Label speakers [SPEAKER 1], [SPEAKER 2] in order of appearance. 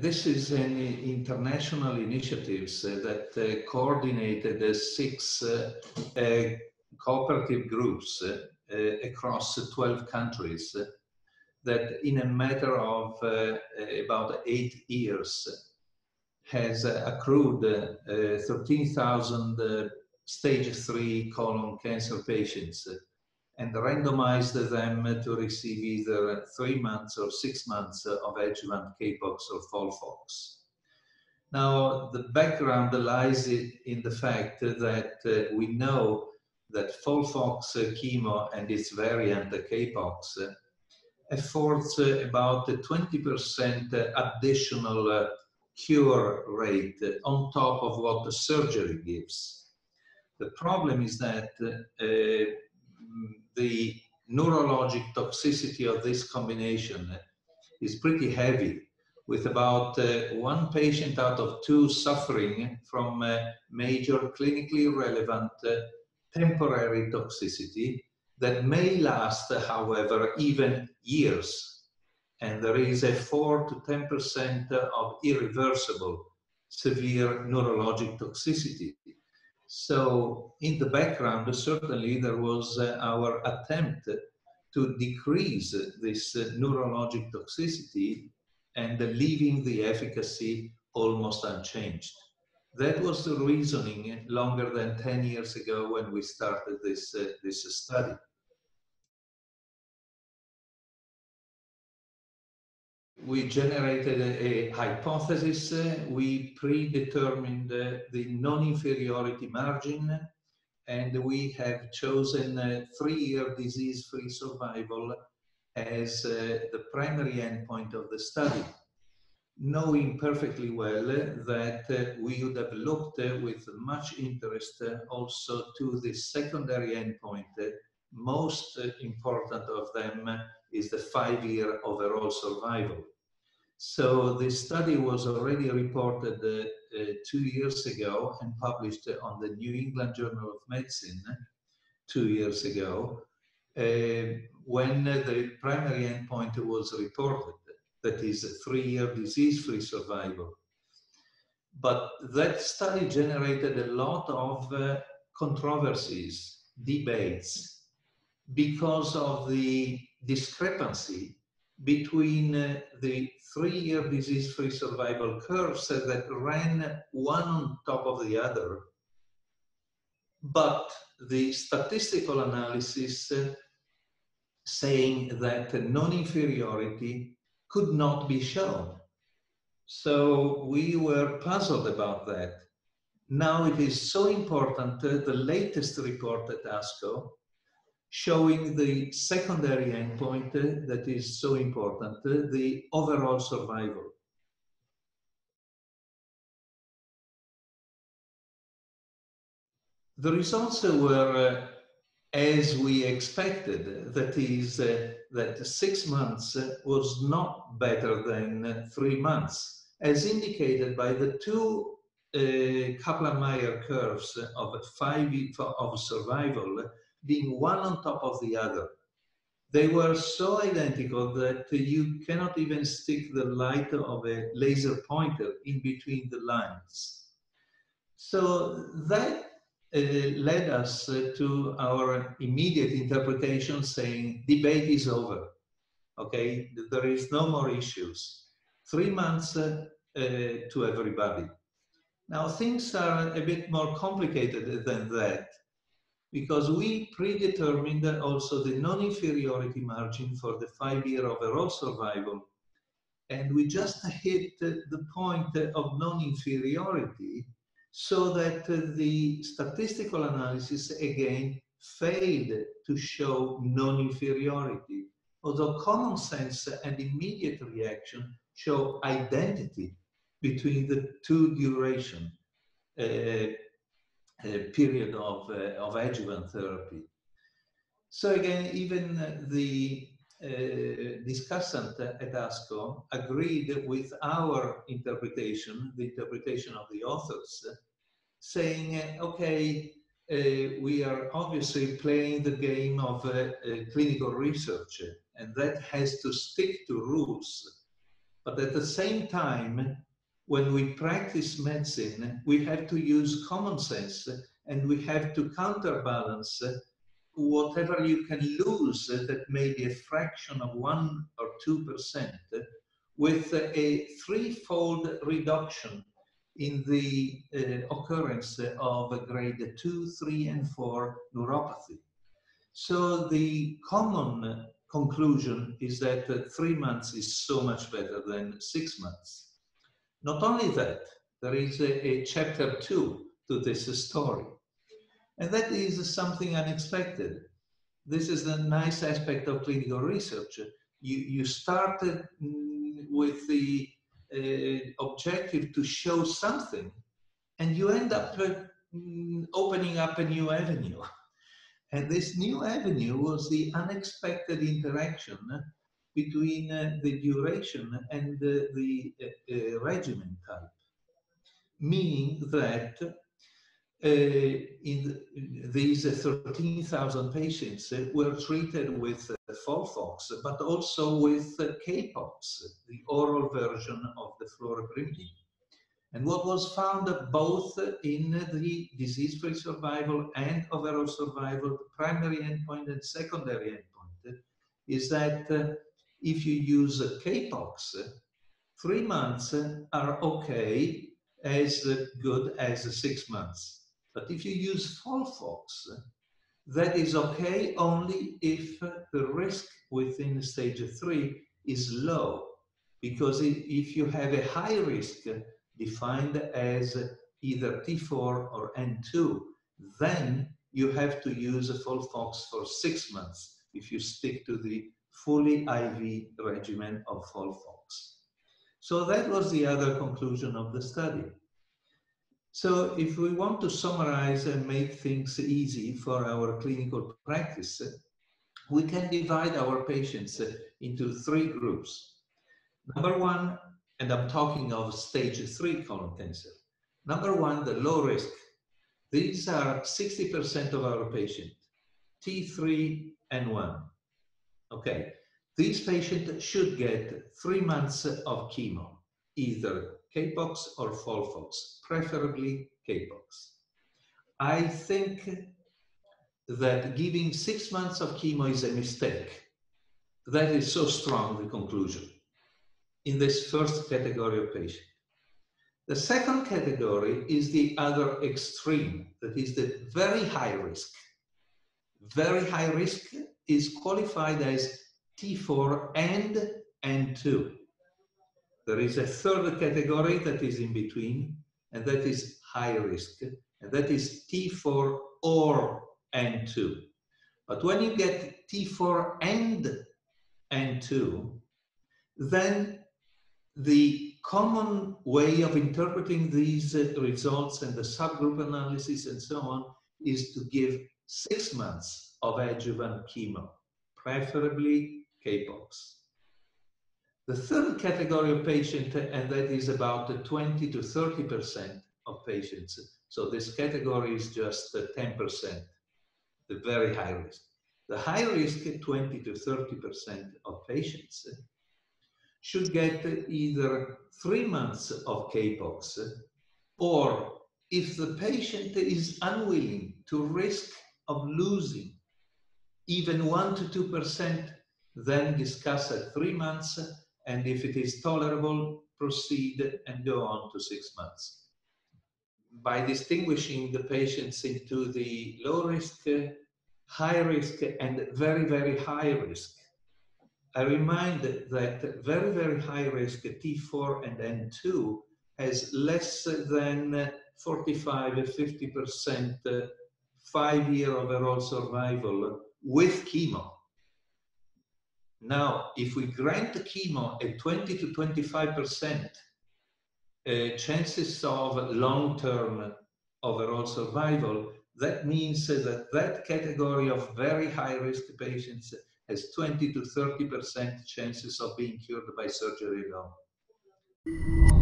[SPEAKER 1] this is an international initiative uh, that uh, coordinated uh, six uh, uh cooperative groups uh, across 12 countries that in a matter of about eight years has accrued 13,000 stage 3 colon cancer patients and randomized them to receive either three months or six months uh, of adjuvant Capox or Folfox. Now, the background lies in the fact that uh, we know that Folfox uh, chemo and its variant uh, Capox affords about 20% additional cure rate on top of what the surgery gives. The problem is that uh, the neurologic toxicity of this combination is pretty heavy, with about uh, one patient out of two suffering from uh, major clinically relevant uh, temporary toxicity that may last, however, even years. And there is a 4 to 10% of irreversible severe neurologic toxicity so in the background, certainly there was uh, our attempt to decrease this uh, neurologic toxicity and leaving the efficacy almost unchanged. That was the reasoning longer than 10 years ago when we started this, uh, this study. We generated a, a hypothesis. Uh, we predetermined uh, the non-inferiority margin, and we have chosen uh, three-year disease-free survival as uh, the primary endpoint of the study, knowing perfectly well that uh, we would have looked uh, with much interest also to the secondary endpoint. most important of them is the five-year overall survival. So the study was already reported uh, uh, two years ago and published on the New England Journal of Medicine two years ago uh, when the primary endpoint was reported, that is three-year disease-free survival. But that study generated a lot of uh, controversies, debates, because of the discrepancy between uh, the three-year disease-free survival curves that ran one on top of the other. But the statistical analysis uh, saying that non-inferiority could not be shown. So we were puzzled about that. Now it is so important, uh, the latest report at ASCO showing the secondary endpoint that is so important, the overall survival. The results were uh, as we expected, that is, uh, that six months was not better than three months, as indicated by the two uh, Kaplan-Meier curves of five of survival being one on top of the other. They were so identical that you cannot even stick the light of a laser pointer in between the lines. So that uh, led us uh, to our immediate interpretation saying debate is over. Okay, there is no more issues. Three months uh, uh to everybody. Now things are a bit more complicated than that because we predetermined also the non-inferiority margin for the five-year overall survival. And we just hit the point of non-inferiority so that the statistical analysis again failed to show non-inferiority, although common sense and immediate reaction show identity between the two duration. Uh, period of, uh, of adjuvant therapy. So again, even the uh, discussant at ASCO agreed with our interpretation, the interpretation of the authors, saying, okay, uh, we are obviously playing the game of uh, uh, clinical research, and that has to stick to rules. But at the same time, when we practice medicine, we have to use common sense and we have to counterbalance whatever you can lose that may be a fraction of one or two percent with a threefold reduction in the uh, occurrence of grade 2, 3, and 4 neuropathy. So the common conclusion is that three months is so much better than six months. Not only that, there is a, a chapter two to this story. And that is something unexpected. This is the nice aspect of clinical research. You, you started mm, with the uh, objective to show something, and you end up uh, mm, opening up a new avenue. And this new avenue was the unexpected interaction between uh, the duration and uh, the uh, regimen type, meaning that uh, in these 13,000 patients uh, were treated with uh, Folfox, but also with Capox, the oral version of the fluoropyrimidine. And what was found both in the disease-free survival and overall survival, primary endpoint and secondary endpoint, is that if you use Capox, three months are okay as good as six months. But if you use Folfox, that is okay only if the risk within stage three is low. Because if you have a high risk defined as either T4 or N2, then you have to use a Folfox for six months if you stick to the fully IV regimen of Folfox. So that was the other conclusion of the study. So if we want to summarize and make things easy for our clinical practice, we can divide our patients into three groups. Number one, and I'm talking of stage three colon cancer. Number one, the low risk. These are 60% of our patients, T3 and 1. Okay, this patient should get three months of chemo, either Capox or Folfox, preferably Capox. I think that giving six months of chemo is a mistake. That is so strong, the conclusion, in this first category of patient. The second category is the other extreme, that is the very high risk. Very high risk is qualified as T4 and N2. There is a third category that is in between, and that is high risk, and that is T4 or N2. But when you get T4 and N2, then the common way of interpreting these results and the subgroup analysis and so on is to give six months of adjuvant chemo, preferably Capox. The third category of patient, and that is about 20 to 30% of patients. So this category is just 10%, the very high risk. The high risk, 20 to 30% of patients, should get either three months of Capox, or if the patient is unwilling to risk of losing even 1 to 2%, then discuss at three months and if it is tolerable, proceed and go on to six months. By distinguishing the patients into the low risk, high risk, and very, very high risk, I remind that very, very high risk T4 and N2 has less than 45 50% five year overall survival with chemo. Now, if we grant chemo at 20 to 25% uh, chances of long-term overall survival, that means that that category of very high-risk patients has 20 to 30% chances of being cured by surgery alone.